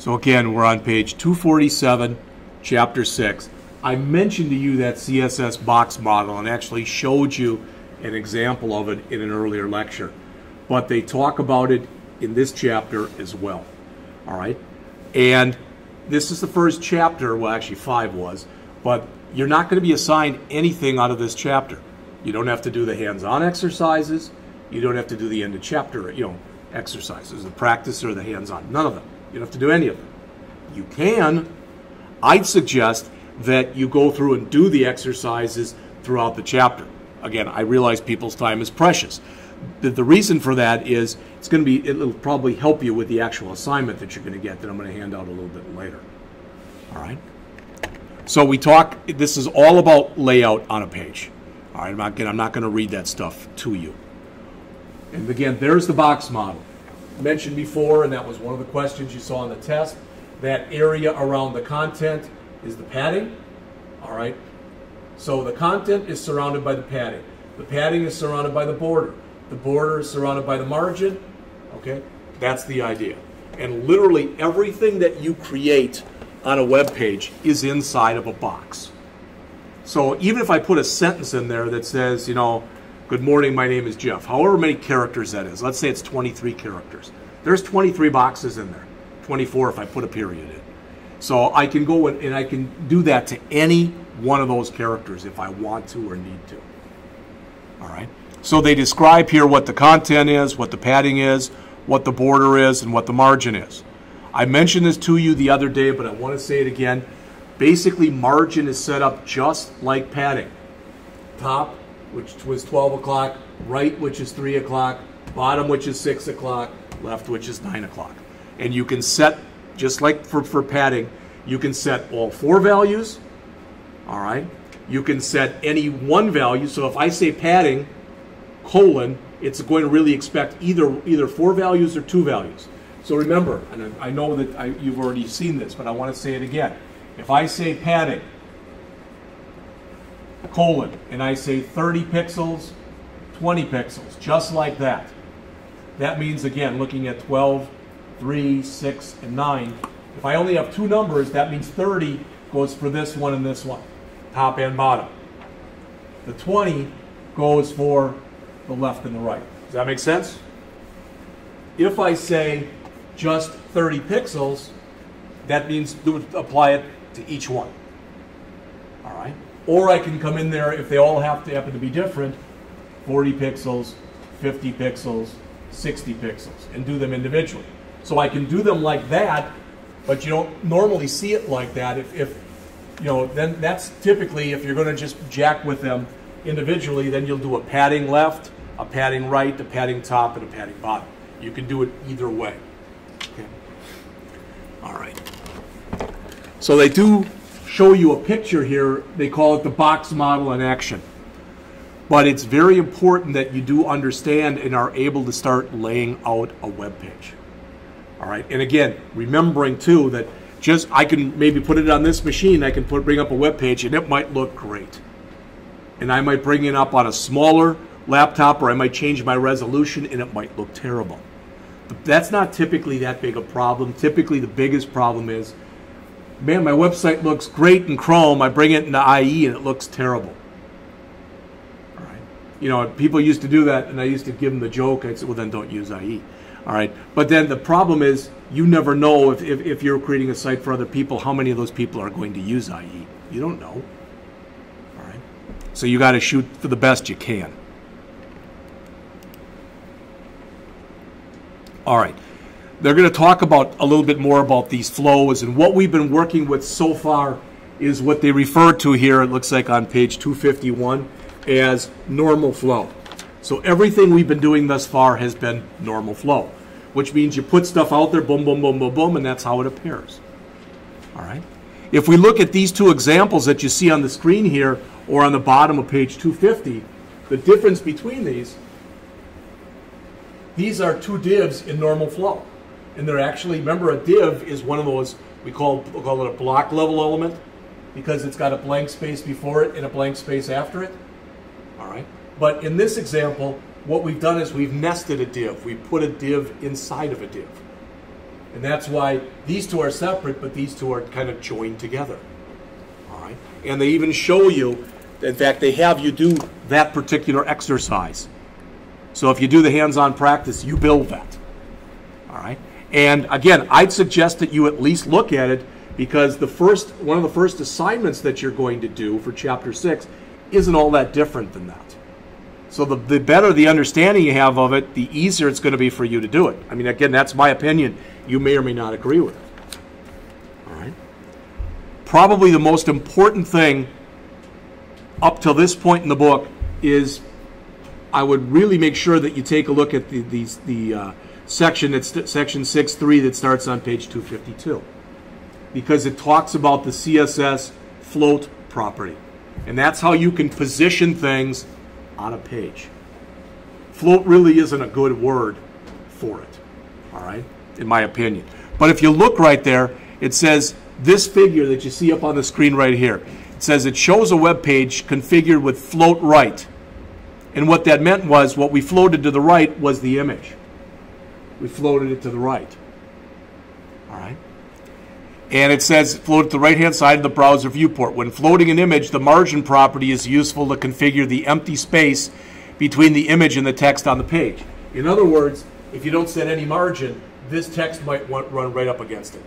So again, we're on page 247, chapter 6. I mentioned to you that CSS box model and actually showed you an example of it in an earlier lecture. But they talk about it in this chapter as well. All right? And this is the first chapter, well, actually, five was, but you're not going to be assigned anything out of this chapter. You don't have to do the hands on exercises. You don't have to do the end of chapter, you know, exercises, the practice or the hands on. None of them. You don't have to do any of them. You can. I'd suggest that you go through and do the exercises throughout the chapter. Again, I realize people's time is precious. The, the reason for that is it's going to be, it'll probably help you with the actual assignment that you're going to get that I'm going to hand out a little bit later. All right? So we talk, this is all about layout on a page. All right, not, I'm not going to read that stuff to you. And again, there's the box model. Mentioned before, and that was one of the questions you saw in the test, that area around the content is the padding. All right, so the content is surrounded by the padding. The padding is surrounded by the border. The border is surrounded by the margin. Okay, that's the idea. And literally everything that you create on a web page is inside of a box. So even if I put a sentence in there that says, you know, good morning, my name is Jeff, however many characters that is, let's say it's 23 characters. There's 23 boxes in there, 24 if I put a period in. So I can go and I can do that to any one of those characters if I want to or need to. All right. So they describe here what the content is, what the padding is, what the border is, and what the margin is. I mentioned this to you the other day, but I want to say it again. Basically, margin is set up just like padding. Top, which was 12 o'clock, right, which is 3 o'clock, bottom, which is 6 o'clock, left, which is 9 o'clock. And you can set, just like for, for padding, you can set all four values, all right? You can set any one value. So if I say padding, colon, it's going to really expect either either four values or two values. So remember, and I know that I, you've already seen this, but I want to say it again. If I say padding, colon, and I say 30 pixels, 20 pixels, just like that, that means, again, looking at 12, 3, 6, and 9, if I only have two numbers, that means 30 goes for this one and this one top and bottom. The 20 goes for the left and the right. Does that make sense? If I say just 30 pixels, that means apply it to each one. All right? Or I can come in there, if they all have to happen to be different, 40 pixels, 50 pixels, 60 pixels, and do them individually. So I can do them like that, but you don't normally see it like that if, if you know, then that's typically if you're going to just jack with them individually, then you'll do a padding left, a padding right, a padding top, and a padding bottom. You can do it either way. Okay. All right. So they do show you a picture here. They call it the box model in action. But it's very important that you do understand and are able to start laying out a web page. All right. And again, remembering too that just I can maybe put it on this machine. I can put bring up a web page, and it might look great. And I might bring it up on a smaller laptop, or I might change my resolution, and it might look terrible. But that's not typically that big a problem. Typically, the biggest problem is, man, my website looks great in Chrome. I bring it into IE, and it looks terrible. You know, people used to do that, and I used to give them the joke. I said, well, then don't use IE. All right. But then the problem is you never know if, if, if, you're creating a site for other people, how many of those people are going to use IE. You don't know. All right. So you got to shoot for the best you can. All right. They're going to talk about a little bit more about these flows and what we've been working with so far is what they refer to here, it looks like on page 251, as normal flow. So everything we've been doing thus far has been normal flow, which means you put stuff out there, boom, boom, boom, boom, boom, and that's how it appears. All right. If we look at these two examples that you see on the screen here or on the bottom of page 250, the difference between these, these are two divs in normal flow. And they're actually, remember a div is one of those, we call, we call it a block level element because it's got a blank space before it and a blank space after it. All right. But in this example, what we've done is we've nested a div. We put a div inside of a div. And that's why these two are separate, but these two are kind of joined together. All right? And they even show you, in fact, they have you do that particular exercise. So if you do the hands-on practice, you build that. All right? And again, I'd suggest that you at least look at it because the first one of the first assignments that you're going to do for chapter 6 isn't all that different than that. So the, the better the understanding you have of it, the easier it's going to be for you to do it. I mean, again, that's my opinion. You may or may not agree with it. All right. Probably the most important thing up till this point in the book is I would really make sure that you take a look at the the, the uh, section that's section six three that starts on page two fifty two, because it talks about the CSS float property, and that's how you can position things on a page. Float really isn't a good word for it, all right, in my opinion. But if you look right there, it says this figure that you see up on the screen right here. It says it shows a web page configured with float right. And what that meant was what we floated to the right was the image. We floated it to the right. All right. And it says float to the right-hand side of the browser viewport. When floating an image, the margin property is useful to configure the empty space between the image and the text on the page. In other words, if you don't set any margin, this text might run right up against it.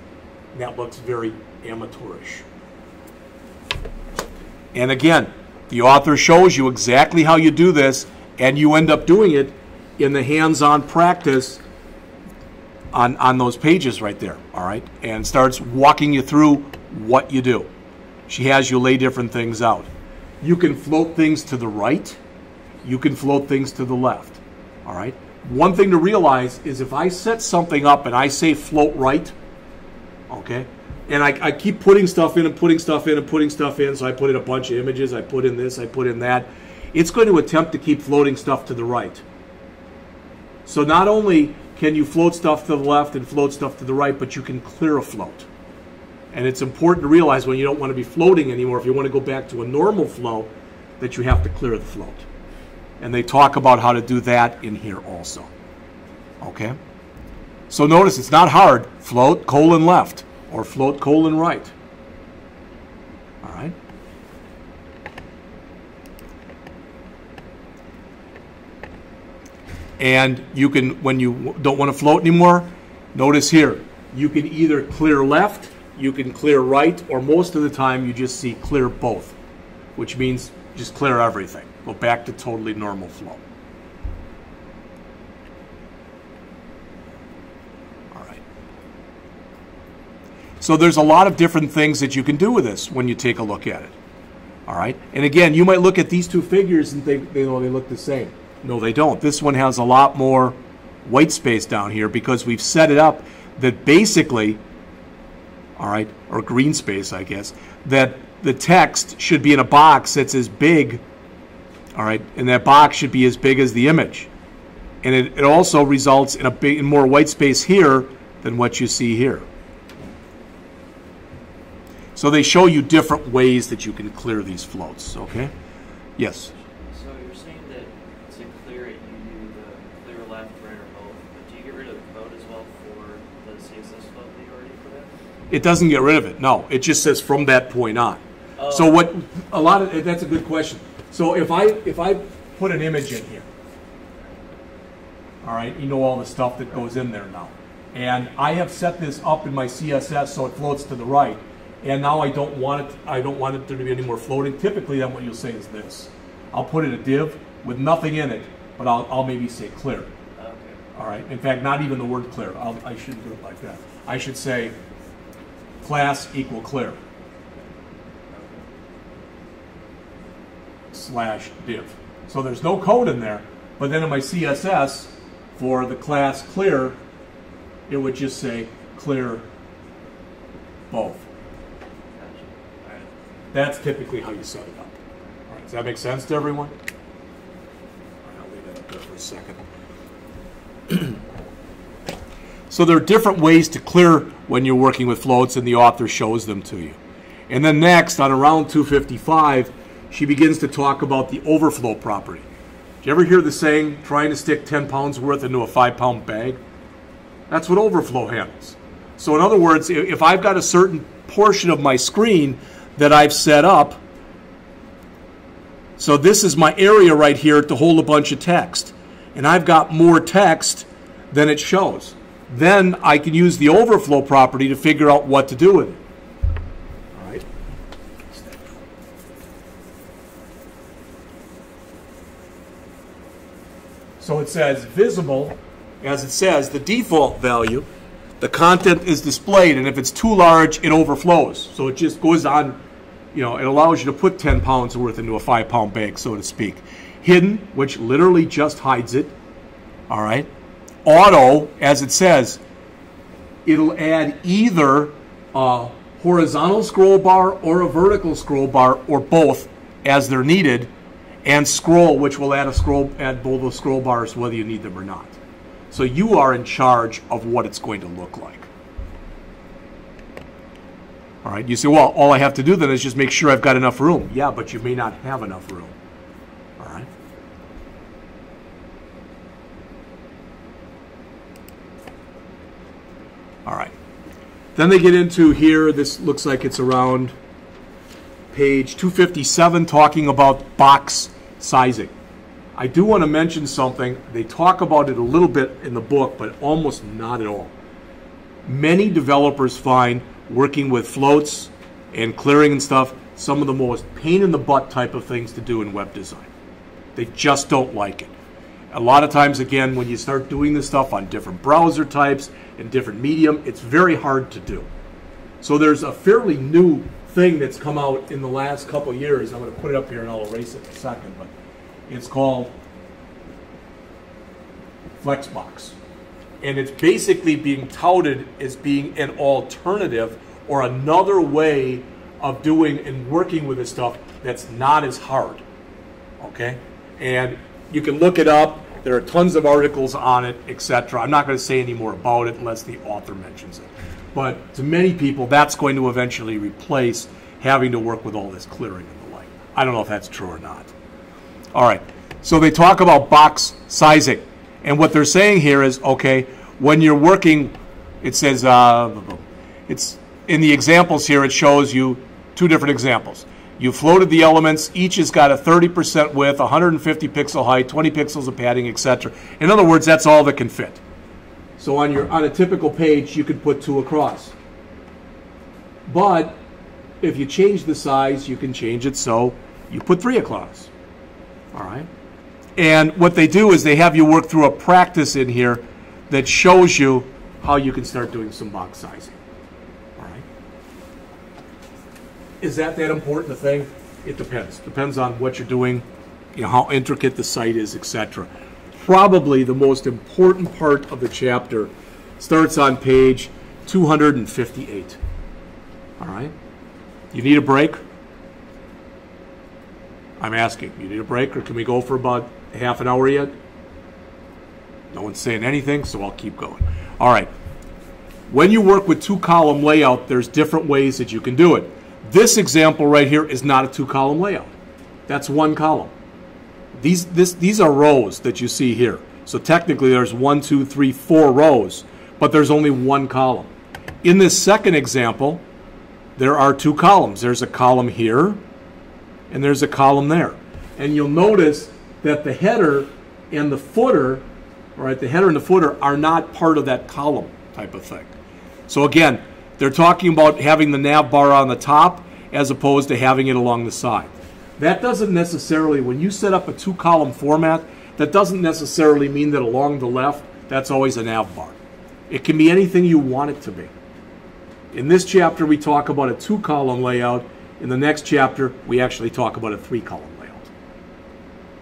And that looks very amateurish. And again, the author shows you exactly how you do this, and you end up doing it in the hands-on practice on, on those pages right there, all right? And starts walking you through what you do. She has you lay different things out. You can float things to the right. You can float things to the left, all right? One thing to realize is if I set something up and I say float right, okay, and I, I keep putting stuff in and putting stuff in and putting stuff in, so I put in a bunch of images, I put in this, I put in that, it's going to attempt to keep floating stuff to the right. So not only can you float stuff to the left and float stuff to the right, but you can clear a float. And it's important to realize when you don't want to be floating anymore, if you want to go back to a normal flow, that you have to clear the float. And they talk about how to do that in here also. Okay? So notice it's not hard. Float colon left or float colon right. And you can, when you don't want to float anymore, notice here, you can either clear left, you can clear right, or most of the time you just see clear both, which means just clear everything. Go back to totally normal flow. All right. So there's a lot of different things that you can do with this when you take a look at it. All right. And again, you might look at these two figures and think they, know, they look the same. No, they don't. This one has a lot more white space down here because we've set it up that basically, all right, or green space, I guess, that the text should be in a box that's as big, all right, and that box should be as big as the image. And it, it also results in a big, in more white space here than what you see here. So they show you different ways that you can clear these floats, okay? Yes? So you're saying that to clear it, you do the clear left, right, or both, but do you get rid of the code as well for the CSS float that you already put in? It doesn't get rid of it. No, it just says from that point on. So Oh. what a lot of that's a good question. So if I if I put an image in here, all right, you know all the stuff that goes in there now, and I have set this up in my CSS so it floats to the right, and now I don't want it. I don't want it there to be any more floating. Typically, then what you'll say is this: I'll put in a div with nothing in it, but I'll, I'll maybe say clear. Okay. All right. In fact, not even the word clear. I'll, I shouldn't do it like that. I should say class equal clear slash div. So there's no code in there, but then in my CSS for the class clear, it would just say clear both. That's typically how you set it up. All right. Does that make sense to everyone? I'll leave that up there for a second. So there are different ways to clear when you're working with floats, and the author shows them to you. And then next, on around 255, she begins to talk about the overflow property. Did you ever hear the saying, trying to stick 10 pounds worth into a 5 pound bag? That's what overflow handles. So in other words, if I've got a certain portion of my screen that I've set up, so this is my area right here to hold a bunch of text, and I've got more text than it shows. Then I can use the overflow property to figure out what to do with it. All right. So it says visible, as it says, the default value, the content is displayed, and if it's too large, it overflows. So it just goes on, you know, it allows you to put 10 pounds worth into a five pound bag, so to speak. Hidden, which literally just hides it. All right. Auto, as it says, it'll add either a horizontal scroll bar or a vertical scroll bar or both as they're needed and scroll which will add a scroll add both those scroll bars whether you need them or not. So you are in charge of what it's going to look like. All right you say well all i have to do then is just make sure i've got enough room. Yeah but you may not have enough room all right all right then they get into here, this looks like it's around page 257, talking about box sizing. I do want to mention something. They talk about it a little bit in the book, but almost not at all. Many developers find working with floats and clearing and stuff some of the most pain in the butt type of things to do in web design. They just don't like it. A lot of times, again, when you start doing this stuff on different browser types and different medium, it's very hard to do. So there's a fairly new thing that's come out in the last couple years. I'm going to put it up here and I'll erase it in a second, but it's called Flexbox. And it's basically being touted as being an alternative or another way of doing and working with this stuff that's not as hard. Okay? And you can look it up. There are tons of articles on it, etc. I'm not going to say any more about it unless the author mentions it. But to many people, that's going to eventually replace having to work with all this clearing and the like. I don't know if that's true or not. All right. So they talk about box sizing. And what they're saying here is okay, when you're working, it says, uh, it's in the examples here, it shows you two different examples. You floated the elements, each has got a 30% width, 150 pixel height, 20 pixels of padding, etc. In other words, that's all that can fit. So on your on a typical page, you could put two across. But if you change the size, you can change it so you put three across. All right. And what they do is they have you work through a practice in here that shows you how you can start doing some box sizing. Is that that important a thing? It depends. Depends on what you're doing, you know, how intricate the site is, etc. Probably the most important part of the chapter starts on page 258. All right. You need a break? I'm asking. You need a break, or can we go for about half an hour yet? No one's saying anything, so I'll keep going. All right. When you work with two column layout, there's different ways that you can do it. This example right here is not a two column layout. That's one column. These, this, these are rows that you see here. So technically there's one, two, three, four rows, but there's only one column. In this second example, there are two columns. There's a column here, and there's a column there. And you'll notice that the header and the footer, all right, the header and the footer are not part of that column type of thing. So again, they're talking about having the nav bar on the top as opposed to having it along the side. That doesn't necessarily, when you set up a two column format, that doesn't necessarily mean that along the left, that's always a nav bar. It can be anything you want it to be. In this chapter, we talk about a two column layout. In the next chapter, we actually talk about a three column layout.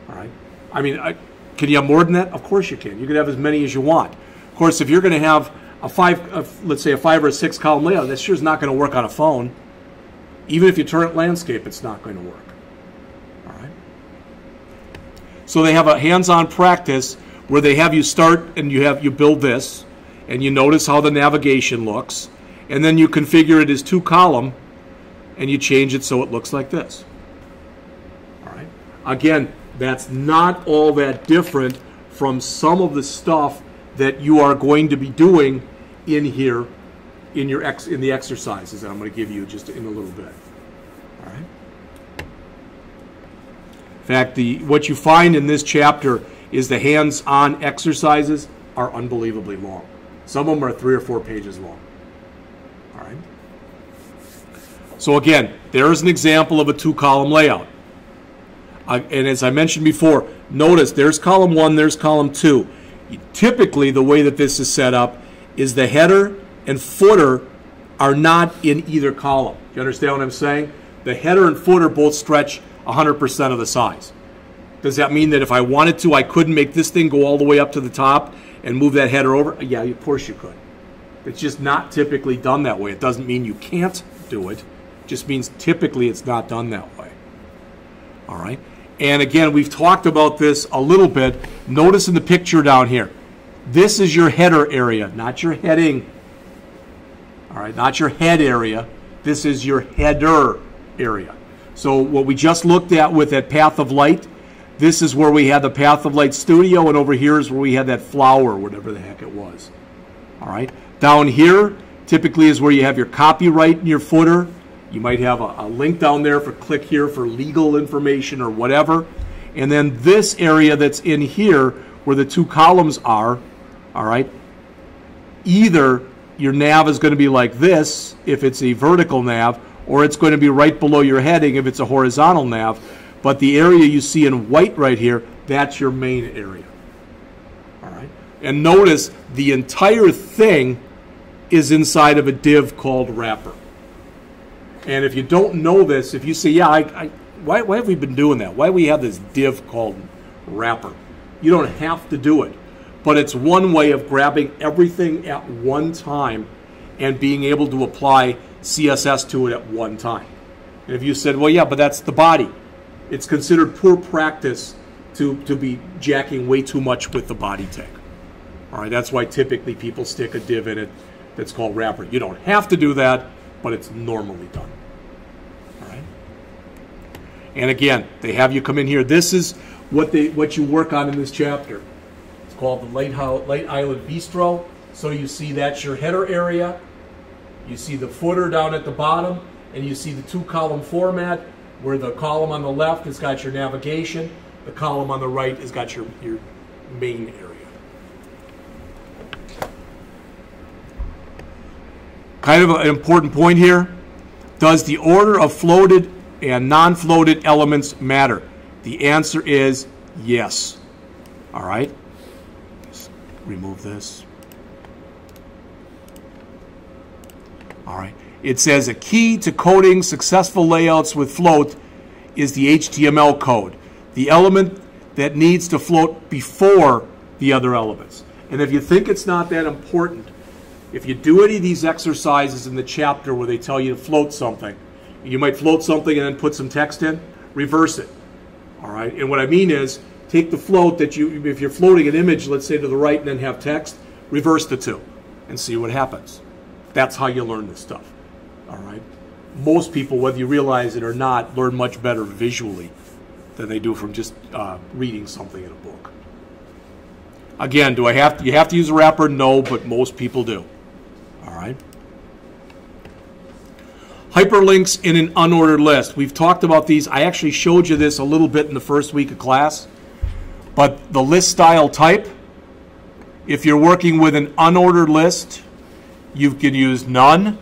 All right? I mean, I, can you have more than that? Of course you can. You can have as many as you want. Of course, if you're going to have a five, a, let's say a five or a six column layout, that sure is not going to work on a phone. Even if you turn it landscape, it's not going to work. All right? So they have a hands-on practice where they have you start and you have you build this, and you notice how the navigation looks, and then you configure it as two column, and you change it so it looks like this. All right. Again, that's not all that different from some of the stuff that you are going to be doing in here in your ex in the exercises that I'm going to give you just in a little bit. All right. In fact, the what you find in this chapter is the hands-on exercises are unbelievably long. Some of them are three or four pages long. All right. So again, there is an example of a two-column layout. Uh, and as I mentioned before, notice there's column one, there's column two. Typically, the way that this is set up is the header and footer are not in either column. You understand what I'm saying? The header and footer both stretch 100% of the size. Does that mean that if I wanted to, I couldn't make this thing go all the way up to the top and move that header over? Yeah, of course you could. It's just not typically done that way. It doesn't mean you can't do it. It just means typically it's not done that way. All right? And again, we've talked about this a little bit. Notice in the picture down here, this is your header area, not your heading. All right, not your head area. This is your header area. So what we just looked at with that path of light, this is where we had the Path of Light studio, and over here is where we had that flower, whatever the heck it was. All right. Down here, typically is where you have your copyright in your footer. You might have a, a link down there for click here for legal information or whatever. And then this area that's in here where the two columns are, all right, either your nav is going to be like this if it's a vertical nav, or it's going to be right below your heading if it's a horizontal nav. But the area you see in white right here, that's your main area. All right. And notice the entire thing is inside of a div called wrapper. And if you don't know this, if you say, yeah, I, I, why, why have we been doing that? Why do we have this div called wrapper? You don't have to do it. But it's one way of grabbing everything at one time and being able to apply CSS to it at one time. And if you said, well, yeah, but that's the body it's considered poor practice to, to be jacking way too much with the body tag. All right, that's why typically people stick a div in it that's called wrapper. You don't have to do that, but it's normally done. All right. And again, they have you come in here. This is what they what you work on in this chapter. Called the Light Island Bistro. So you see that's your header area. You see the footer down at the bottom, and you see the two column format where the column on the left has got your navigation, the column on the right has got your, your main area. Kind of an important point here. Does the order of floated and non-floated elements matter? The answer is yes. All right. Remove this. All right. It says a key to coding successful layouts with float is the HTML code, the element that needs to float before the other elements. And if you think it's not that important, if you do any of these exercises in the chapter where they tell you to float something, you might float something and then put some text in, reverse it. All right. And what I mean is take the float that you, if you're floating an image, let's say to the right and then have text, reverse the two and see what happens. That's how you learn this stuff. All right. Most people, whether you realize it or not, learn much better visually than they do from just uh, reading something in a book. Again, do I have to, you have to use a wrapper? No, but most people do. All right. Hyperlinks in an unordered list. We've talked about these. I actually showed you this a little bit in the first week of class. But the list style type, if you're working with an unordered list, you can use none,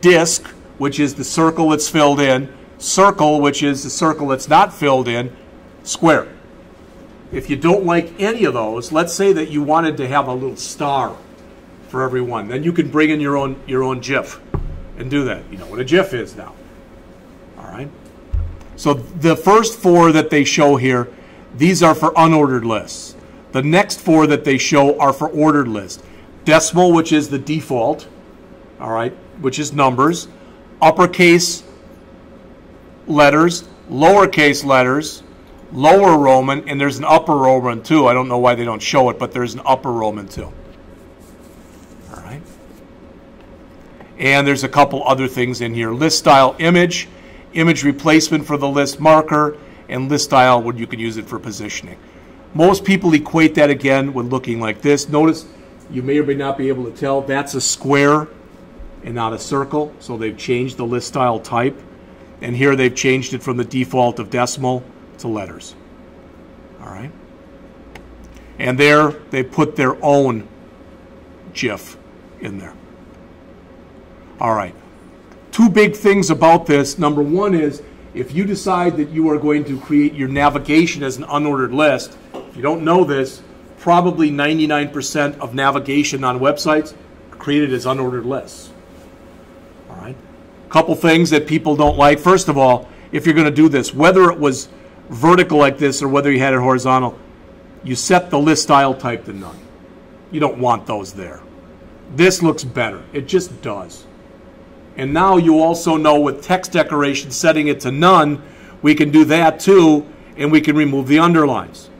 disc, which is the circle that's filled in, circle, which is the circle that's not filled in, square. If you don't like any of those, let's say that you wanted to have a little star for everyone, then you can bring in your own your own GIF and do that. You know what a GIF is now. All right. So the first four that they show here, these are for unordered lists. The next four that they show are for ordered lists. Decimal, which is the default, all right, which is numbers, uppercase letters, lowercase letters, lower Roman, and there's an upper Roman too. I don't know why they don't show it, but there's an upper Roman too. All right. And there's a couple other things in here. List style image, image replacement for the list marker, and list style when you can use it for positioning. Most people equate that again with looking like this. Notice you may or may not be able to tell that's a square and not a circle. So they've changed the list style type. And here they've changed it from the default of decimal to letters. All right. And there they put their own GIF in there. All right. Two big things about this. Number one is if you decide that you are going to create your navigation as an unordered list, if you don't know this, probably 99% of navigation on websites are created as unordered lists. All right. Couple things that people don't like. First of all, if you're going to do this, whether it was vertical like this or whether you had it horizontal, you set the list style type to none. You don't want those there. This looks better. It just does. And now you also know with text decoration setting it to none, we can do that too, and we can remove the underlines.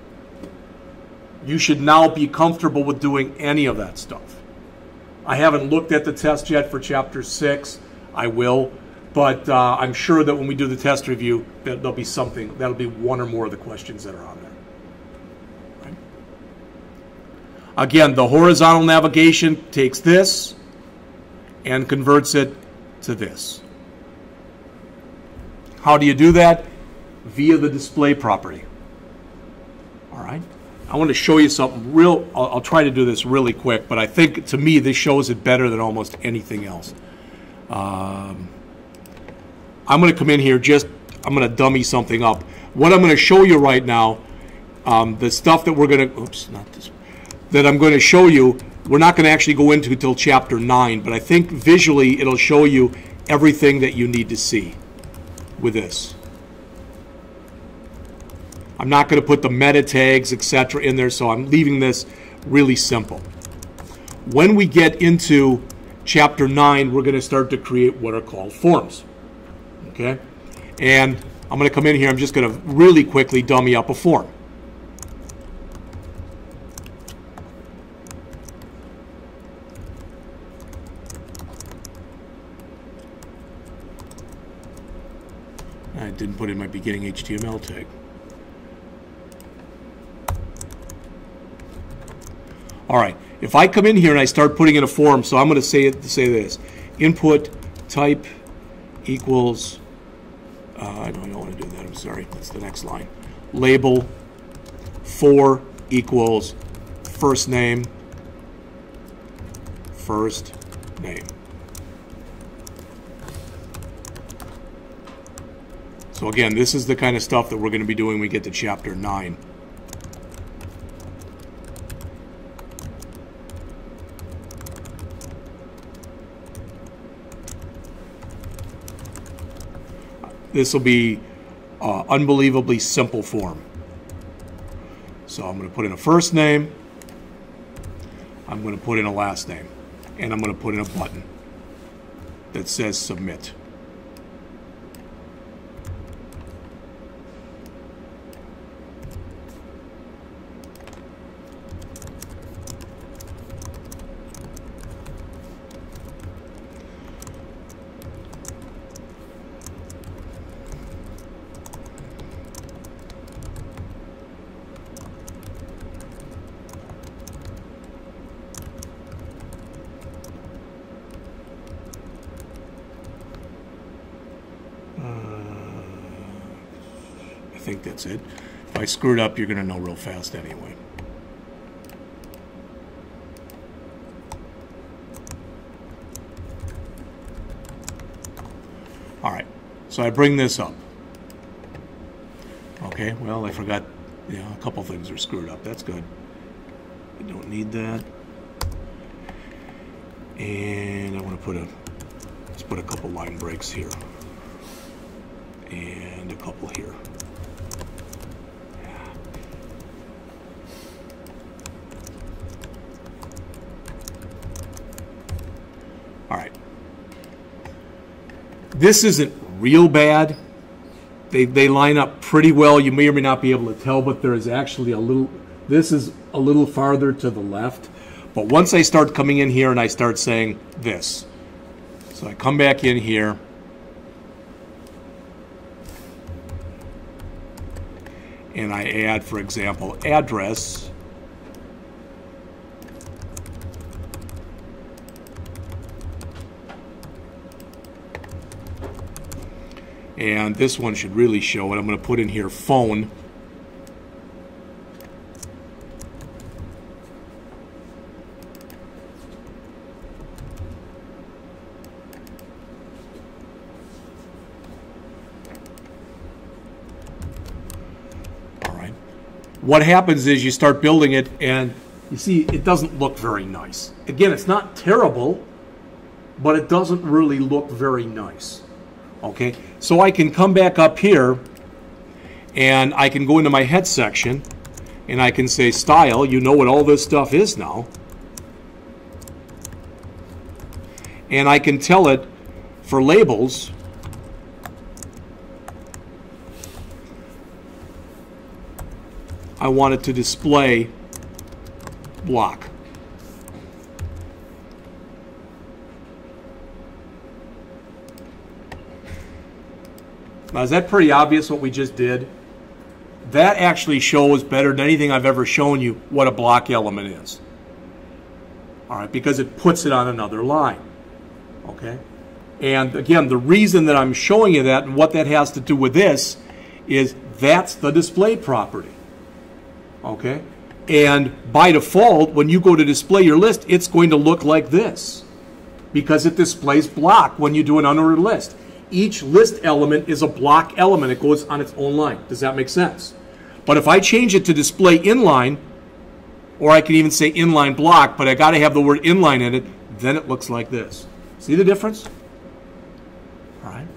You should now be comfortable with doing any of that stuff. I haven't looked at the test yet for chapter six. I will, but uh, I'm sure that when we do the test review, that there'll be something, that'll be one or more of the questions that are on there. Right? Again, the horizontal navigation takes this and converts it to this. How do you do that? Via the display property. All right. I want to show you something real. I'll, I'll, try to do this really quick, but I think to me this shows it better than almost anything else. Um, I'm going to come in here just, I'm going to dummy something up. What I'm going to show you right now, um, the stuff that we're going to, oops, not this, that I'm going to show you we're not going to actually go into until chapter 9, but I think visually it'll show you everything that you need to see with this. I'm not going to put the meta tags, etc. in there, so I'm leaving this really simple. When we get into chapter 9, we're going to start to create what are called forms. Okay? And I'm going to come in here, I'm just going to really quickly dummy up a form. I didn't put in my beginning HTML tag. All right, if I come in here and I start putting in a form, so I'm going to say it say this: input type equals. Uh, I don't, want to do that. I'm sorry. That's the next line. Label for equals first name. First name. So again, this is the kind of stuff that we're going to be doing when we get to chapter 9. This will be uh, unbelievably simple form. So I'm going to put in a first name, I'm going to put in a last name, and I'm going to put in a button that says submit. Think that's it. If I screw it up, you're going to know real fast anyway. All right, so I bring this up. Okay, well, I forgot, yeah, a couple things are screwed up. That's good. I don't need that. And I want to put a, let's put a couple line breaks here. And a couple here. This isn't real bad. They, they line up pretty well. You may or may not be able to tell, but there is actually a little, this is a little farther to the left. But once I start coming in here and I start saying this, so I come back in here, and I add, for example, address, And this one should really show it. I'm going to put in here phone. All right. What happens is you start building it and you see it doesn't look very nice. Again, it's not terrible, but it doesn't really look very nice. Okay, so I can come back up here and I can go into my head section and I can say style. You know what all this stuff is now. And I can tell it for labels. I want it to display block. Now, is that pretty obvious what we just did? That actually shows better than anything I've ever shown you what a block element is. All right, because it puts it on another line. Okay? And again, the reason that I'm showing you that and what that has to do with this is that's the display property. Okay? And by default, when you go to display your list, it's going to look like this because it displays block when you do an unordered list each list element is a block element. It goes on its own line. Does that make sense? But if I change it to display inline, or I can even say inline block, but I got to have the word inline in it, then it looks like this. See the difference? All right.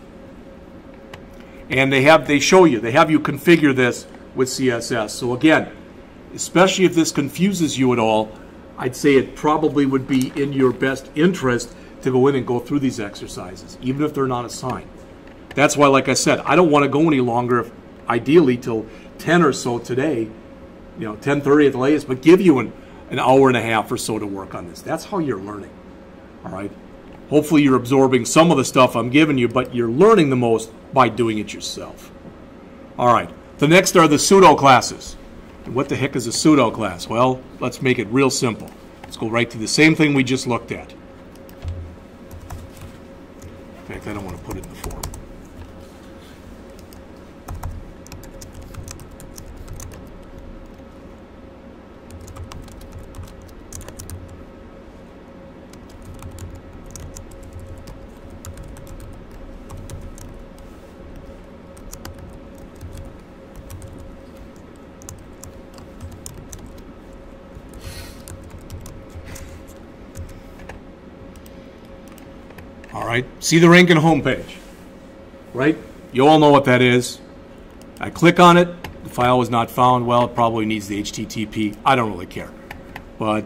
And they have they show you, they have you configure this with CSS. So again, especially if this confuses you at all, I'd say it probably would be in your best interest to go in and go through these exercises, even if they're not assigned. That's why, like I said, I don't want to go any longer, if, ideally till 10 or so today, you know, 10.30 at the latest, but give you an, an hour and a half or so to work on this. That's how you're learning, all right? Hopefully you're absorbing some of the stuff I'm giving you, but you're learning the most by doing it yourself. All right, the next are the pseudo classes. And what the heck is a pseudo class? Well, let's make it real simple. Let's go right to the same thing we just looked at. I don't want to put it in the see the Rankin homepage, right? You all know what that is. I click on it, the file was not found. Well, it probably needs the HTTP. I don't really care, but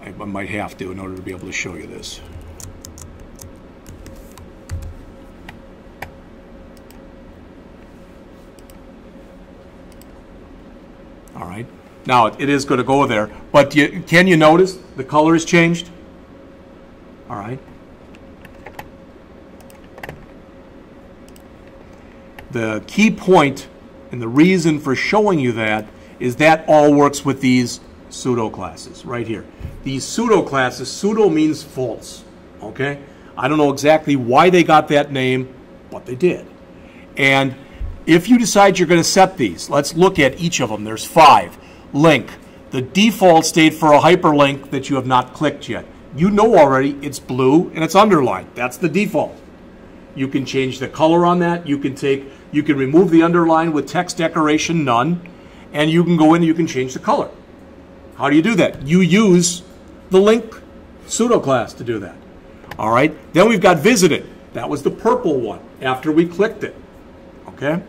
I might have to in order to be able to show you this. All right. Now, it is going to go there, but you, can you notice the color has changed? All right. The key point and the reason for showing you that is that all works with these pseudo classes right here. These pseudo classes, pseudo means false, okay? I don't know exactly why they got that name, but they did. And if you decide you're going to set these, let's look at each of them. There's five. Link. The default state for a hyperlink that you have not clicked yet. You know already it's blue and it's underlined. That's the default. You can change the color on that. You can take you can remove the underline with text decoration none, and you can go in and you can change the color. How do you do that? You use the link pseudo class to do that. All right. Then we've got visited. That was the purple one after we clicked it. Okay.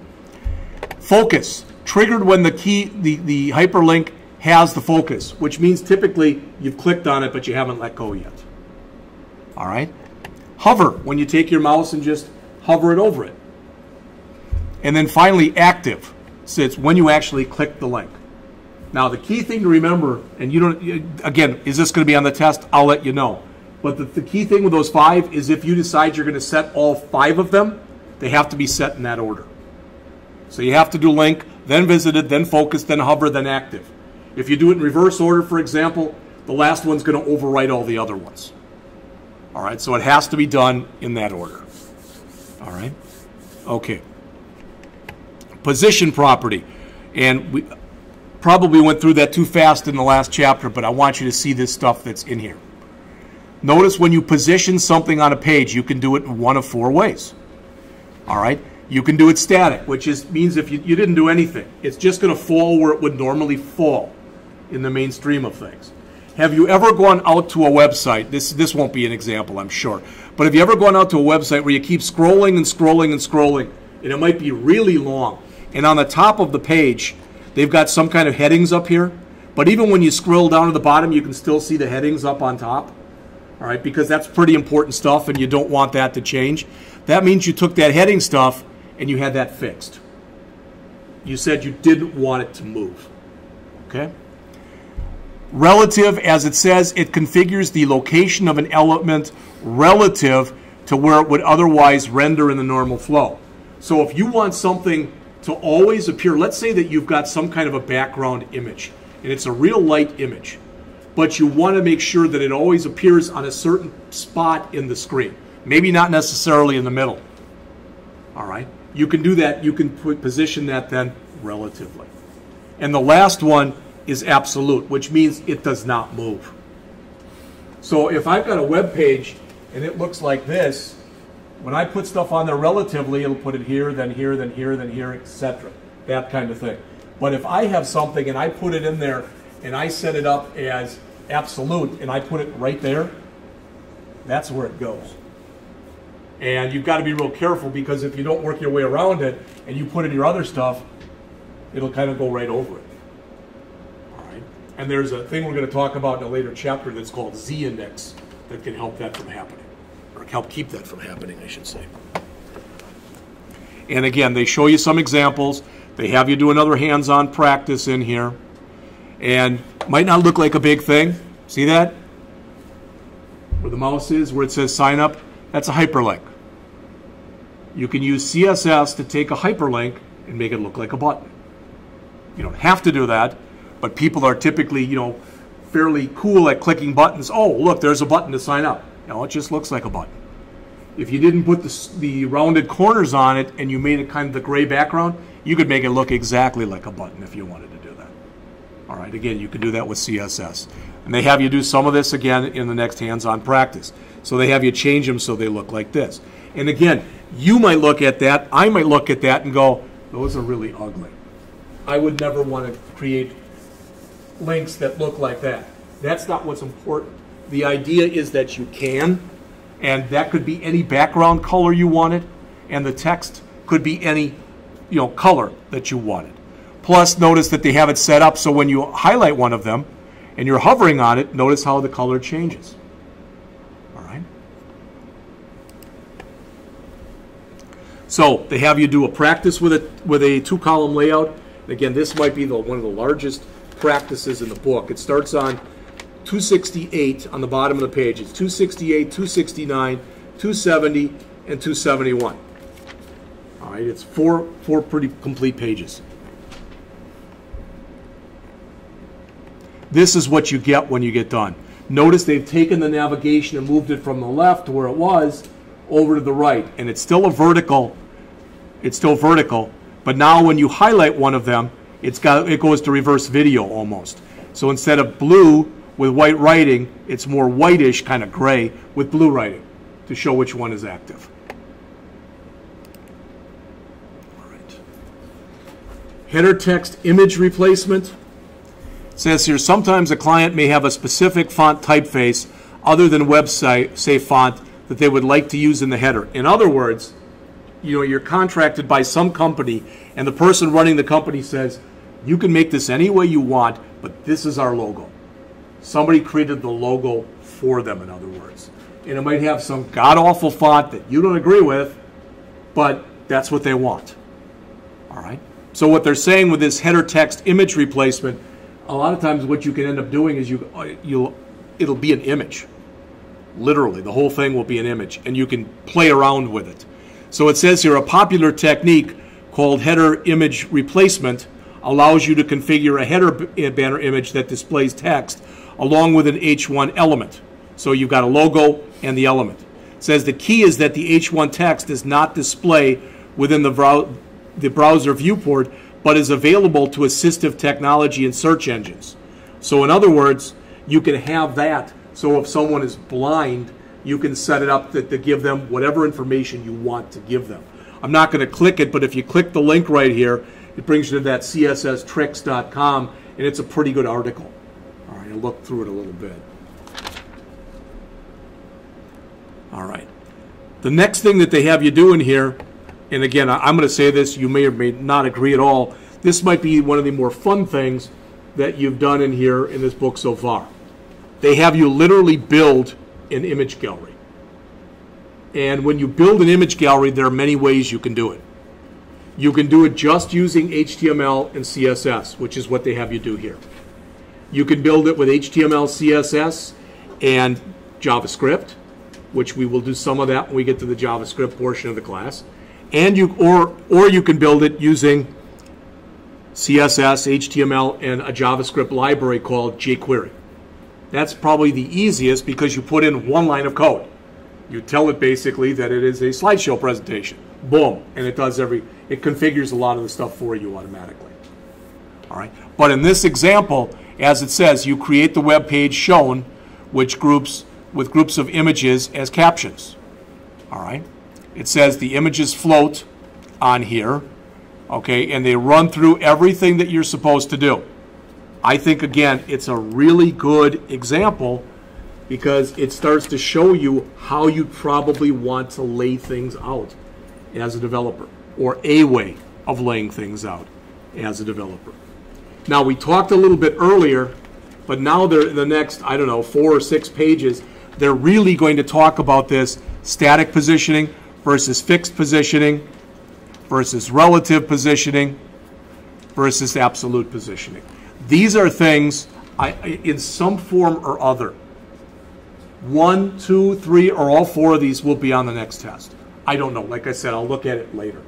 Focus triggered when the key the the hyperlink has the focus, which means typically you've clicked on it but you haven't let go yet. All right. Hover when you take your mouse and just hover it over it. And then finally, active sits when you actually click the link. Now, the key thing to remember, and you don't, again, is this going to be on the test? I'll let you know. But the, the key thing with those five is if you decide you're going to set all five of them, they have to be set in that order. So you have to do link, then visited, then focus, then hover, then active. If you do it in reverse order, for example, the last one's going to overwrite all the other ones. All right, so it has to be done in that order. All right. Okay. Position property. And we probably went through that too fast in the last chapter, but I want you to see this stuff that's in here. Notice when you position something on a page, you can do it in one of four ways. All right? You can do it static, which is means if you, you didn't do anything, it's just going to fall where it would normally fall in the mainstream of things. Have you ever gone out to a website? This this won't be an example, I'm sure. But have you ever gone out to a website where you keep scrolling and scrolling and scrolling, and it might be really long, and on the top of the page, they've got some kind of headings up here, but even when you scroll down to the bottom, you can still see the headings up on top. All right, because that's pretty important stuff, and you don't want that to change. That means you took that heading stuff and you had that fixed. You said you didn't want it to move. Okay? Relative, as it says, it configures the location of an element relative to where it would otherwise render in the normal flow. So if you want something to always appear, let's say that you've got some kind of a background image, and it's a real light image, but you want to make sure that it always appears on a certain spot in the screen. Maybe not necessarily in the middle. All right? You can do that, you can put, position that then relatively. And the last one is absolute, which means it does not move. So if I've got a web page and it looks like this, when I put stuff on there relatively, it'll put it here, then here, then here, then here, etc. That kind of thing. But if I have something and I put it in there and I set it up as absolute and I put it right there, that's where it goes. And you've got to be real careful because if you don't work your way around it and you put in your other stuff, it'll kind of go right over it. And there's a thing we're going to talk about in a later chapter that's called z-index that can help that from happening, or help keep that from happening, I should say. And again, they show you some examples. They have you do another hands-on practice in here. And might not look like a big thing. See that? Where the mouse is, where it says sign up. That's a hyperlink. You can use CSS to take a hyperlink and make it look like a button. You don't have to do that, but people are typically, you know, fairly cool at clicking buttons. Oh, look, there's a button to sign up. No, it just looks like a button. If you didn't put the, the rounded corners on it and you made it kind of the gray background, you could make it look exactly like a button if you wanted to do that. All right, again, you can do that with CSS. And they have you do some of this again in the next hands-on practice. So they have you change them so they look like this. And again, you might look at that, I might look at that and go, those are really ugly. I would never want to create links that look like that. That's not what's important. The idea is that you can, and that could be any background color you wanted, and the text could be any you know color that you wanted. Plus, notice that they have it set up so when you highlight one of them and you're hovering on it, notice how the color changes. All right. So they have you do a practice with a with a two column layout. Again, this might be the one of the largest practices in the book. It starts on 268 on the bottom of the page. It's 268, 269, 270, and 271. All right, it's four four pretty complete pages. This is what you get when you get done. Notice they've taken the navigation and moved it from the left to where it was over to the right, and it's still a vertical it's still vertical. But now when you highlight one of them, it's got, it goes to reverse video almost. So instead of blue with white writing, it's more whitish, kind of gray, with blue writing to show which one is active. All right. Header text image replacement. It says here, sometimes a client may have a specific font typeface other than web-safe font, that they would like to use in the header. In other words, you know you're contracted by some company and the person running the company says you can make this any way you want but this is our logo. Somebody created the logo for them in other words. And it might have some god awful font that you don't agree with but that's what they want. All right? So what they're saying with this header text image replacement a lot of times what you can end up doing is you uh, you'll it'll be an image. Literally the whole thing will be an image and you can play around with it. So it says here a popular technique called header image replacement allows you to configure a header eh, banner image that displays text along with an H1 element. So you've got a logo and the element. It says the key is that the H1 text does not display within the, brow- the browser viewport, but is available to assistive technology and search engines. So, in other words, you can have that. So, if someone is blind, you can set it up to, to give them whatever information you want to give them. I'm not going to click it, but if you click the link right here, it brings you to that CSStricks.com, and it's a pretty good article. All right, I'll look through it a little bit. All right. The next thing that they have you doing here, and again, I'm going to say this, you may or may not agree at all. This might be one of the more fun things that you've done in here in this book so far. They have you literally build an image gallery. And when you build an image gallery, there are many ways you can do it. You can do it just using HTML and CSS, which is what they have you do here. You can build it with HTML, CSS, and JavaScript, which we will do some of that when we get to the JavaScript portion of the class. And you or or you can build it using CSS, HTML, and a JavaScript library called jQuery. That's probably the easiest because you put in one line of code. You tell it basically that it is a slideshow presentation. Boom, and it does every it configures a lot of the stuff for you automatically. All right. But in this example, as it says, you create the web page shown which groups with groups of images as captions. All right. It says the images float on here, okay, and they run through everything that you're supposed to do. I think again, it's a really good example because it starts to show you how you probably want to lay things out as a developer or a way of laying things out as a developer. Now, we talked a little bit earlier, but now they're in the next, I don't know, four or six pages, they're really going to talk about this static positioning versus fixed positioning versus relative positioning versus absolute positioning. These are things I, in some form or other. One, two, three, or all four of these will be on the next test. I don't know. Like I said, I'll look at it later.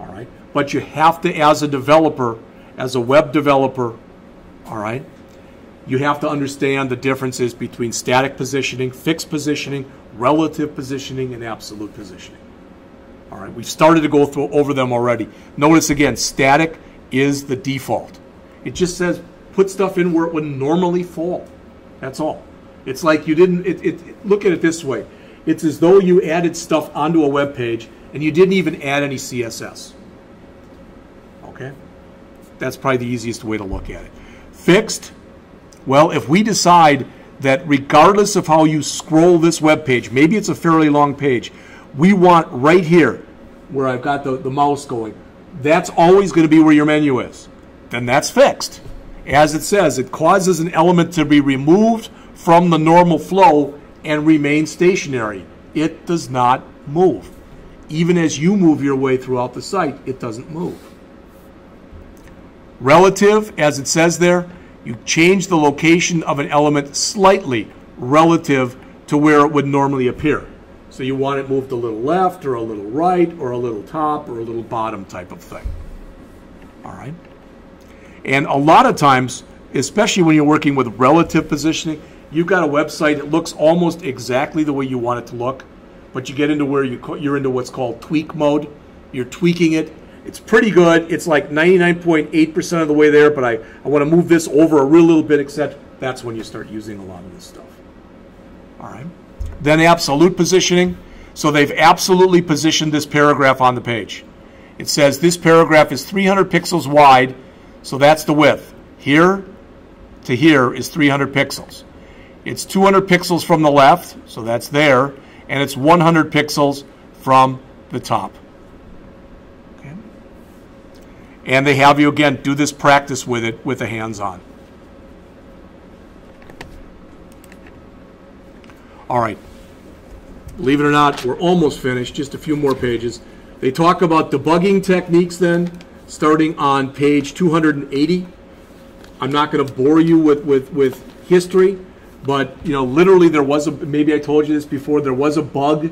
All right. But you have to, as a developer, as a web developer, all right, you have to understand the differences between static positioning, fixed positioning, relative positioning, and absolute positioning. All right, we've started to go through over them already. Notice again, static is the default. It just says put stuff in where it would normally fall. That's all. It's like you didn't. It, it, look at it this way. It's as though you added stuff onto a web page and you didn't even add any CSS. Okay, that's probably the easiest way to look at it. Fixed. Well, if we decide that regardless of how you scroll this web page, maybe it's a fairly long page, we want right here where I've got the, the mouse going, that's always going to be where your menu is. Then that's fixed. As it says, it causes an element to be removed from the normal flow and remain stationary. It does not move. Even as you move your way throughout the site, it doesn't move. Relative, as it says there, you change the location of an element slightly relative to where it would normally appear. So you want it moved a little left or a little right or a little top or a little bottom type of thing. All right? And a lot of times, especially when you're working with relative positioning, you've got a website that looks almost exactly the way you want it to look, but you get into where you you're into what's called tweak mode. You're tweaking it. It's pretty good. It's like 99.8% of the way there, but I, I want to move this over a real little bit, except that's when you start using a lot of this stuff. All right. Then absolute positioning. So they've absolutely positioned this paragraph on the page. It says this paragraph is 300 pixels wide, so that's the width. Here to here is 300 pixels. It's 200 pixels from the left, so that's there, and it's 100 pixels from the top. Okay. And they have you again do this practice with it with the hands on. All right. Believe it or not, we're almost finished, just a few more pages. They talk about debugging techniques then, starting on page 280. I'm not going to bore you with, with, with history, but you know, literally there was a, maybe I told you this before, there was a bug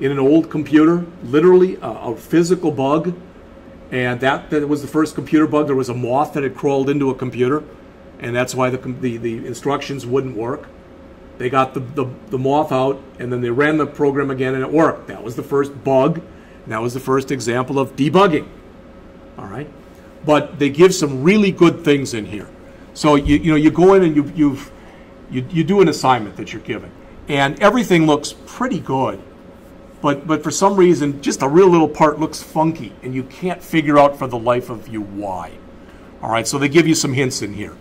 in an old computer, literally a, a physical bug, and that, that was the first computer bug. There was a moth that had crawled into a computer, and that's why the, the, the instructions wouldn't work. They got the, the, the moth out, and then they ran the program again, and it worked. That was the first bug. That was the first example of debugging. All right? But they give some really good things in here. So you, you know, you go in and you, you've, you, you do an assignment that you're given. And everything looks pretty good. But, but for some reason, just a real little part looks funky, and you can't figure out for the life of you why. All right, so they give you some hints in here.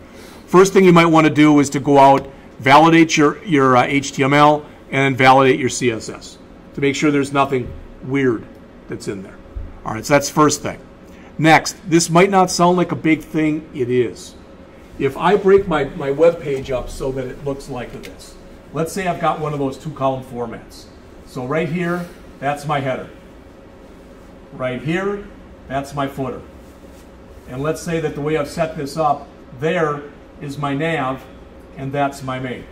First thing you might want to do is to go out, validate your, your uh, HTML, and then validate your CSS to make sure there's nothing weird that's in there. All right, so that's first thing. Next, this might not sound like a big thing, it is. If I break my, my web page up so that it looks like this, let's say I've got one of those two column formats. So right here, that's my header. Right here, that's my footer. And let's say that the way I've set this up, there is my nav, and that's my main.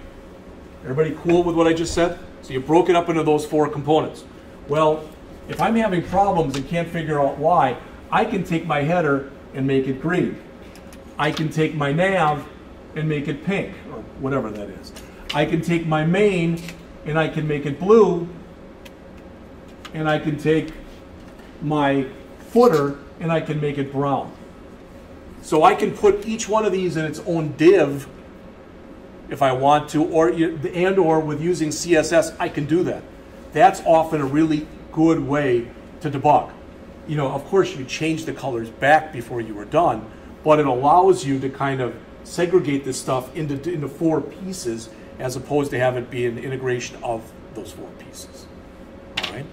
Everybody cool with what I just said? So you broke it up into those four components. Well, if I'm having problems and can't figure out why, I can take my header and make it green. I can take my nav and make it pink, or whatever that is. I can take my main and I can make it blue, and I can take my footer and I can make it brown. So I can put each one of these in its own div if I want to, or and or with using CSS, I can do that. That's often a really good way to debug. You know, of course, you change the colors back before you were done, but it allows you to kind of segregate this stuff into, into four pieces as opposed to have it be an integration of those four pieces. All right.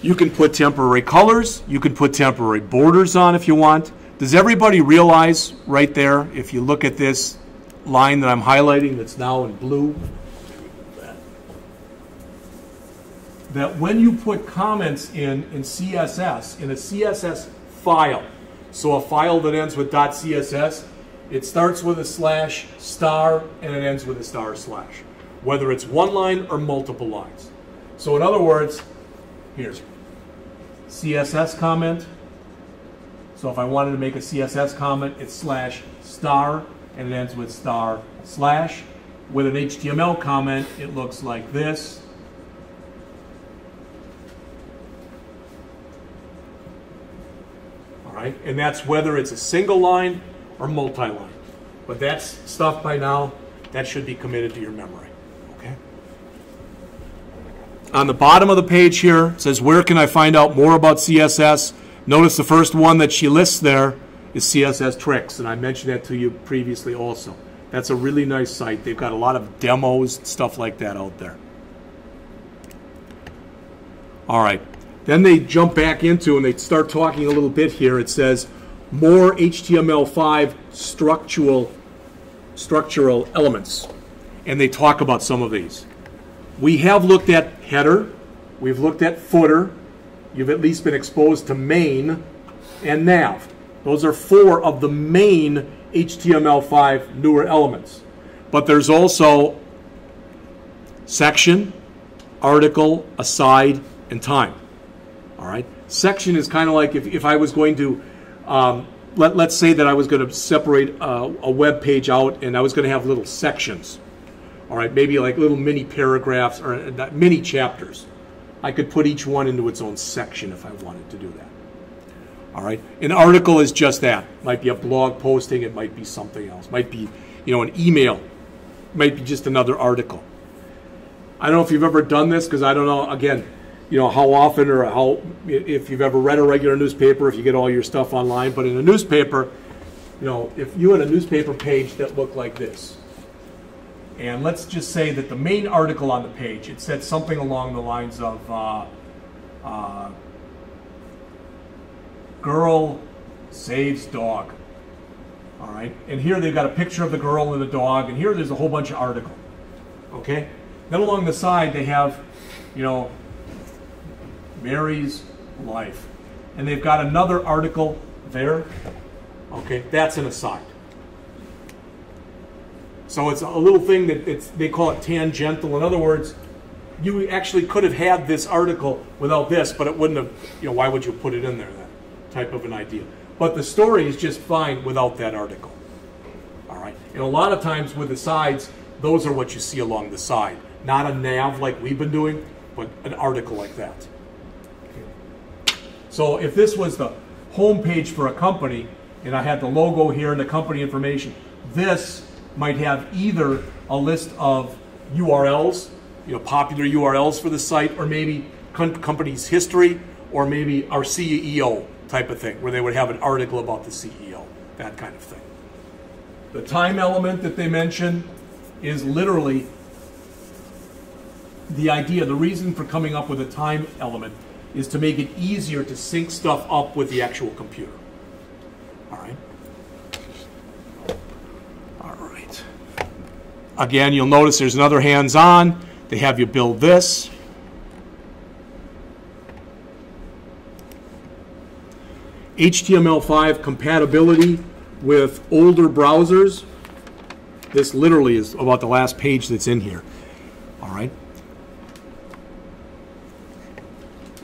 You can put temporary colors. You can put temporary borders on if you want. Does everybody realize right there, if you look at this line that I'm highlighting that's now in blue, that when you put comments in in CSS, in a CSS file, so a file that ends with .css, it starts with a slash star and it ends with a star slash, whether it's one line or multiple lines. So in other words, here's CSS comment. So if I wanted to make a CSS comment, it's slash star and it ends with star slash. With an HTML comment, it looks like this. Right, and that's whether it's a single line or multi-line. But that's stuff by now that should be committed to your memory. Okay. On the bottom of the page here, it says, where can I find out more about CSS? Notice the first one that she lists there is CSS Tricks, and I mentioned that to you previously also. That's a really nice site. They've got a lot of demos, stuff like that out there. All right. Then they jump back into and they start talking a little bit here. It says more HTML5 structural structural elements. And they talk about some of these. We have looked at header, we've looked at footer, you've at least been exposed to main and nav. Those are four of the main HTML5 newer elements. But there's also section, article, aside, and time. All right. Section is kind of like if, if I was going to, um, let, let's say that I was going to separate a, a web page out and I was going to have little sections. All right. Maybe like little mini paragraphs or uh, mini chapters. I could put each one into its own section if I wanted to do that. All right. An article is just that. Might be a blog posting. It might be something else. Might be, you know, an email. Might be just another article. I don't know if you've ever done this because I don't know. Again, you know how often or how if you've ever read a regular newspaper if you get all your stuff online but in a newspaper you know if you had a newspaper page that looked like this and let's just say that the main article on the page it said something along the lines of uh, uh, girl saves dog all right? And here they've got a picture of the girl and the dog and here there's a whole bunch of article okay? Then along the side they have you know Mary's life. And they've got another article there. Okay, that's an aside. So it's a little thing that they call it tangential. In other words, you actually could have had this article without this, but it wouldn't have, you know, why would you put it in there, that type of an idea. But the story is just fine without that article. All right. And a lot of times with the sides, those are what you see along the side. Not a nav like we've been doing, but an article like that. So if this was the home page for a company, and I had the logo here and the company information, this might have either a list of URLs, you know, popular URLs for the site, or maybe com- company's history, or maybe our CEO type of thing, where they would have an article about the CEO, that kind of thing. The time element that they mention is literally the idea, the reason for coming up with a time element is to make it easier to sync stuff up with the actual computer. All right. All right. Again, you'll notice there's another hands-on. They have you build this. HTML5 compatibility with older browsers. This literally is about the last page that's in here. All right.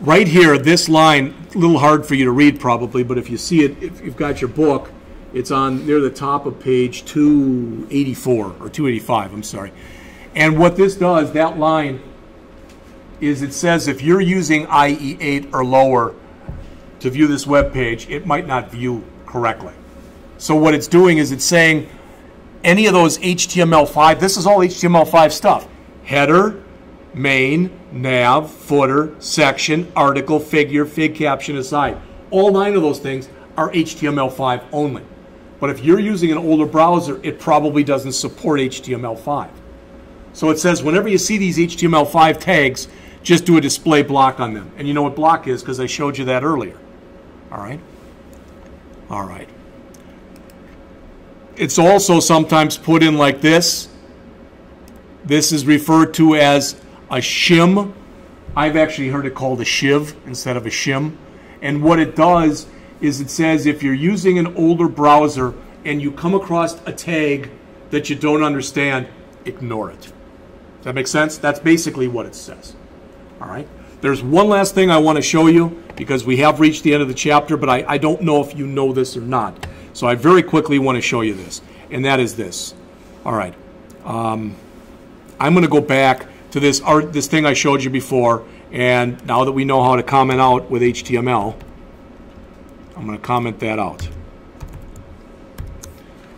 Right here, this line, a little hard for you to read probably, but if you see it, if you've got your book, it's on near the top of page 284 or 285, I'm sorry. And what this does, that line, is it says if you're using IE8 or lower to view this web page, it might not view correctly. So what it's doing is it's saying any of those HTML5, this is all HTML5 stuff. Header, main, nav, footer, section, article, figure, fig caption aside. All nine of those things are HTML5 only. But if you're using an older browser, it probably doesn't support HTML5. So it says whenever you see these HTML5 tags, just do a display block on them. And you know what block is because I showed you that earlier. All right? All right. It's also sometimes put in like this. This is referred to as a shim. I've actually heard it called a shiv instead of a shim. And what it does is it says if you're using an older browser and you come across a tag that you don't understand, ignore it. Does that make sense? That's basically what it says. All right. There's one last thing I want to show you because we have reached the end of the chapter, but I, I don't know if you know this or not. So I very quickly want to show you this, and that is this. All right. Um, I'm going to go back to this art, this thing I showed you before, and now that we know how to comment out with HTML, I'm going to comment that out.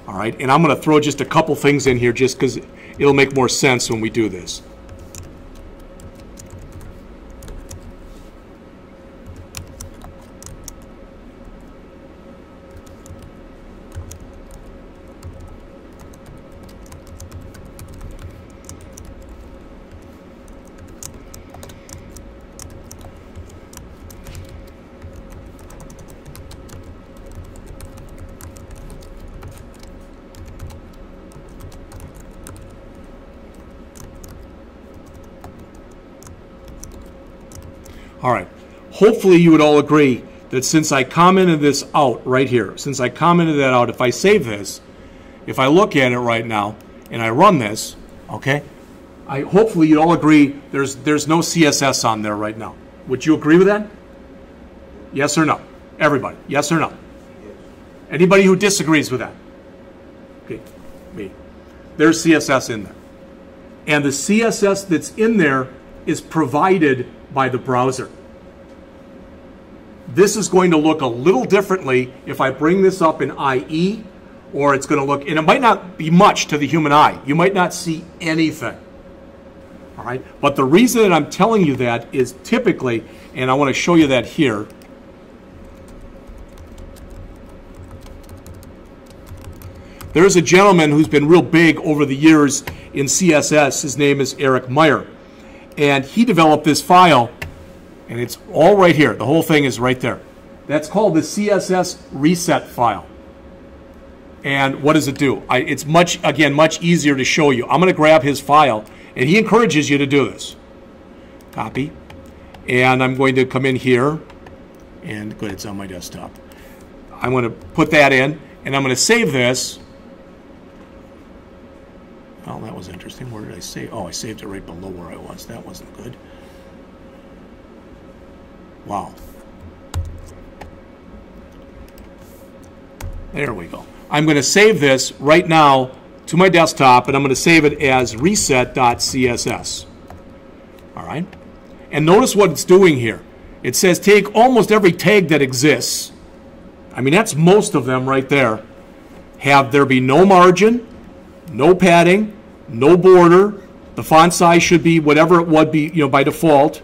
All right, and I'm going to throw just a couple things in here just because it'll make more sense when we do this. Hopefully you would all agree that since I commented this out right here, since I commented that out, if I save this, if I look at it right now and I run this, okay, I hopefully you'd all agree there's there's no CSS on there right now. Would you agree with that? Yes or no? Everybody, yes or no? Anybody who disagrees with that? Okay, me. There's CSS in there. And the CSS that's in there is provided by the browser. This is going to look a little differently if I bring this up in IE, or it's going to look, and it might not be much to the human eye. You might not see anything. All right, but the reason that I'm telling you that is typically, and I want to show you that here. There's a gentleman who's been real big over the years in CSS. His name is Eric Meyer. And he developed this file, and it's all right here. The whole thing is right there. That's called the CSS reset file. And what does it do? I, it's much, again, much easier to show you. I'm going to grab his file, and he encourages you to do this. Copy. And I'm going to come in here, and good, it's on my desktop. I'm going to put that in, and I'm going to save this. Well, that was interesting. Where did I save? Oh, I saved it right below where I was. That wasn't good. Wow. There we go. I'm going to save this right now to my desktop, and I'm going to save it as reset.css. All right? And notice what it's doing here. It says take almost every tag that exists. I mean, that's most of them right there. Have there be no margin, no padding, no border. The font size should be whatever it would be, you know, by default.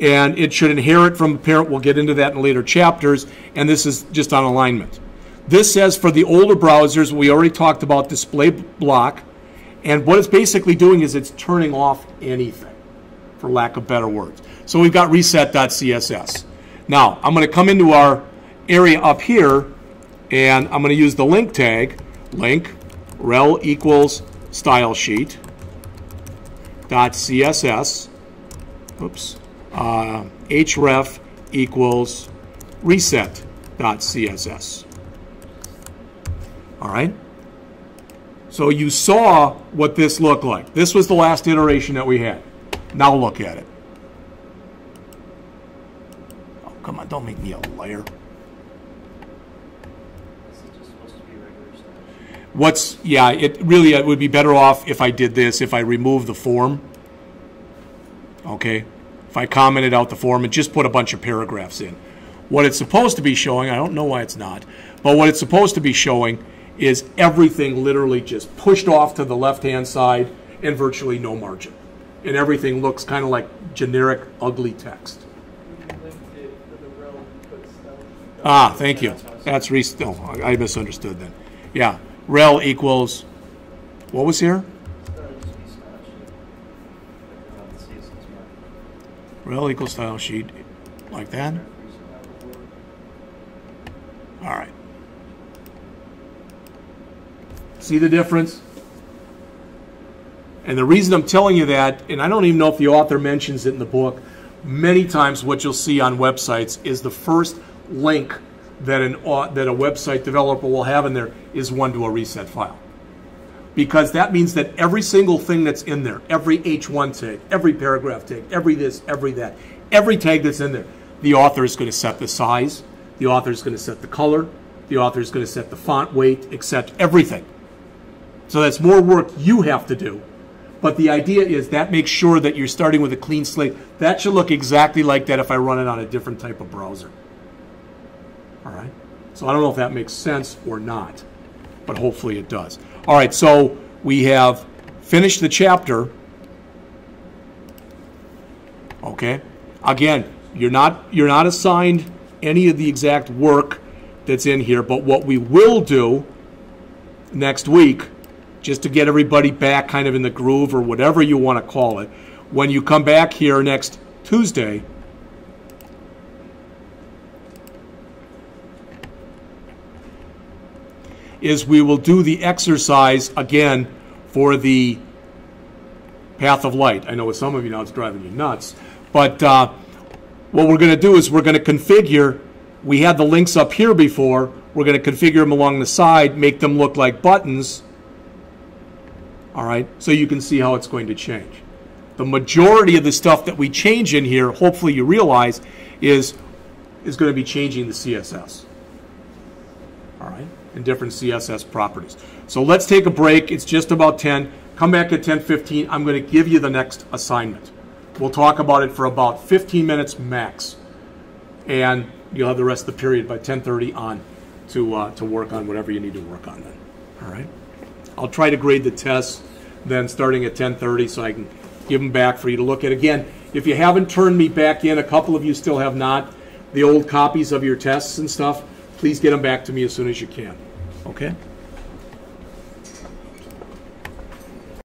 And it should inherit from the parent. We'll get into that in later chapters. And this is just on alignment. This says for the older browsers, we already talked about display block. And what it's basically doing is it's turning off anything, for lack of better words. So we've got reset.css. Now, I'm going to come into our area up here, and I'm going to use the link tag, link rel equals style sheet dot css oops uh, href equals reset.css. all right so you saw what this looked like this was the last iteration that we had now look at it oh come on don't make me a liar What's, yeah, it really it would be better off if I did this, if I remove the form. Okay? I commented out the form and just put a bunch of paragraphs in. What it's supposed to be showing, I don't know why it's not, but what it's supposed to be showing is everything literally just pushed off to the left-hand side and virtually no margin. And everything looks kind of like generic, ugly text. Ah, thank you. That's re- oh, I misunderstood then. Yeah, rel equals, what was here? Rel equals style sheet, like that? All right. See the difference? And the reason I'm telling you that, and I don't even know if the author mentions it in the book, many times what you'll see on websites is the first link that, an, that a website developer will have in there is one to a reset file. Because that means that every single thing that's in there, every H1 tag, every paragraph tag, every this, every that, every tag that's in there, the author is going to set the size, the author is going to set the color, the author is going to set the font weight, accept everything. So that's more work you have to do. But the idea is that makes sure that you're starting with a clean slate. That should look exactly like that if I run it on a different type of browser. All right. So I don't know if that makes sense or not, but hopefully it does. All right. So we have finished the chapter. Okay. Again, you're not you're not assigned any of the exact work that's in here, but what we will do next week, just to get everybody back kind of in the groove or whatever you want to call it, when you come back here next Tuesday, is we will do the exercise again for the path of light. I know with some of you now it's driving you nuts, but uh, what we're going to do is we're going to configure, we had the links up here before, we're going to configure them along the side, make them look like buttons, all right, so you can see how it's going to change. The majority of the stuff that we change in here, hopefully you realize, is, is going to be changing the CSS. All right and different CSS properties. So let's take a break. It's just about 10. Come back at 10:15. I'm going to give you the next assignment. We'll talk about it for about 15 minutes max, and you'll have the rest of the period by 10:30 on to uh, to work on whatever you need to work on. Then, all right. I'll try to grade the tests then starting at 10:30 so I can give them back for you to look at. Again, if you haven't turned me back in, a couple of you still have not, the old copies of your tests and stuff, please get them back to me as soon as you can. Okay?